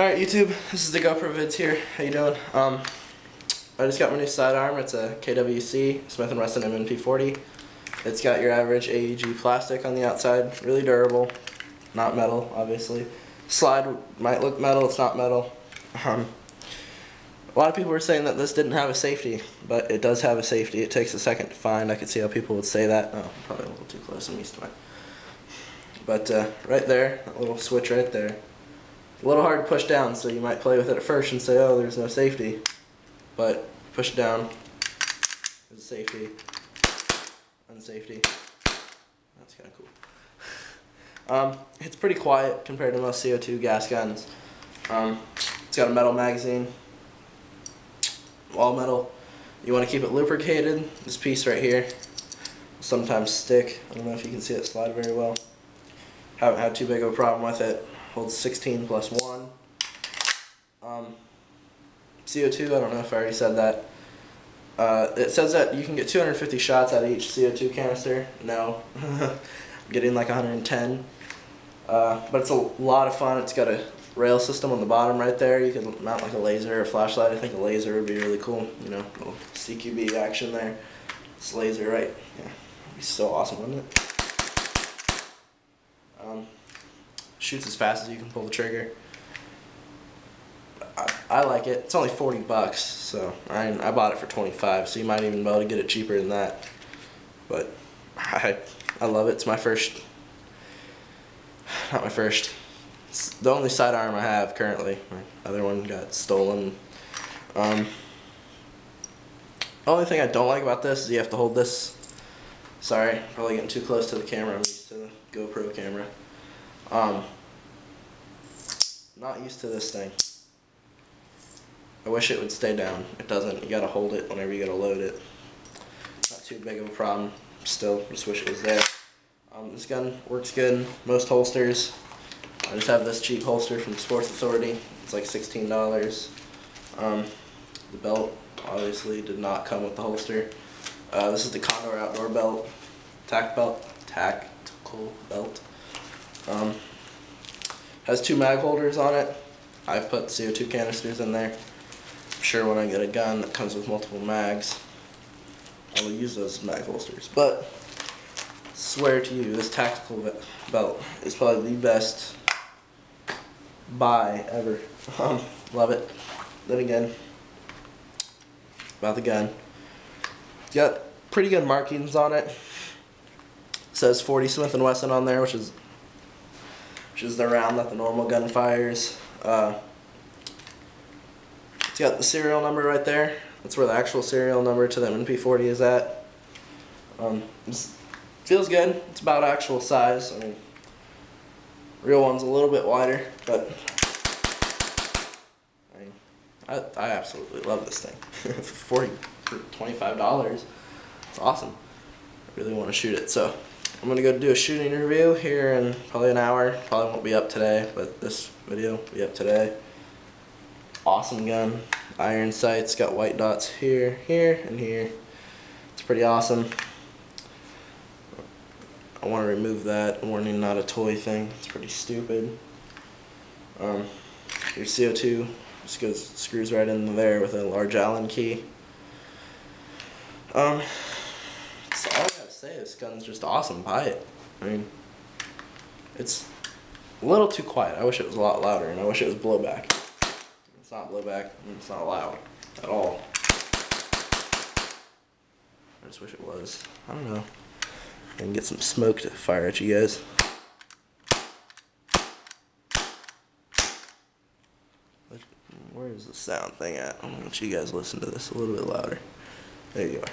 Alright YouTube, this is the GoPro Vids here. How you doing? Um, I just got my new sidearm. It's a KWC Smith & Wesson M&P40. It's got your average AEG plastic on the outside, really durable, not metal obviously. Slide might look metal, it's not metal. Um, a lot of people were saying that this didn't have a safety, but it does have a safety. It takes a second to find. I could see how people would say that. Oh, probably a little too close. I'm used to it. But uh, right there, that little switch right there, a little hard to push down, so you might play with it at first and say, oh, there's no safety. But push it down, there's a safety, unsafety. That's kind of cool. Um, it's pretty quiet compared to most CO2 gas guns. Um, it's got a metal magazine, all metal. You want to keep it lubricated. This piece right here sometimes stick. I don't know if you can see it slide very well. Haven't had too big of a problem with it holds 16 plus 1. Um, CO2, I don't know if I already said that. Uh, it says that you can get 250 shots out of each CO2 canister. No, I'm getting like 110. Uh, but it's a lot of fun. It's got a rail system on the bottom right there. You can mount like a laser or a flashlight. I think a laser would be really cool. You know, little CQB action there. This laser, right? Yeah, it'd be so awesome, wouldn't it? Um, shoots as fast as you can pull the trigger. I, I like it. It's only 40 bucks, so I, I bought it for 25, so you might even be able to get it cheaper than that. But I, I love it. It's my first, not my first, it's the only sidearm I have currently. My other one got stolen. Um, only thing I don't like about this is you have to hold this. Sorry, probably getting too close to the camera. I'm used to the GoPro camera. Um, not used to this thing. I wish it would stay down. It doesn't. You gotta hold it whenever you gotta load it. Not too big of a problem. Still, just wish it was there. Um, this gun works good. Most holsters. I just have this cheap holster from Sports Authority. It's like $16. Um, the belt obviously did not come with the holster. Uh, this is the Condor Outdoor belt. Tack belt. Tactical belt. Um, has two mag holders on it. I've put CO2 canisters in there. I'm sure when I get a gun that comes with multiple mags, I will use those mag holsters. But, swear to you, this tactical belt is probably the best buy ever. Um, love it. Then again, about the gun. It's got pretty good markings on it. it says 40 Smith & Wesson on there, which is which is the round that the normal gun fires. Uh, it's got the serial number right there. That's where the actual serial number to the MP40 is at. Um, feels good. It's about actual size. I mean, real one's a little bit wider, but I, mean, I, I absolutely love this thing. for 40, for $25, it's awesome. I really want to shoot it, so I'm gonna go do a shooting review here in probably an hour. Probably won't be up today, but this video will be up today. Awesome gun. Iron sights, got white dots here, here, and here. It's pretty awesome. I want to remove that warning not a toy thing. It's pretty stupid. Um, your CO2 just goes screws right in there with a large Allen key. Um, say. This gun's just awesome. Buy it. I mean, it's a little too quiet. I wish it was a lot louder, and I wish it was blowback. It's not blowback, and it's not loud at all. I just wish it was. I don't know. And get some smoke to fire at you guys. Where is the sound thing at? Gonna let you guys to listen to this a little bit louder. There you are.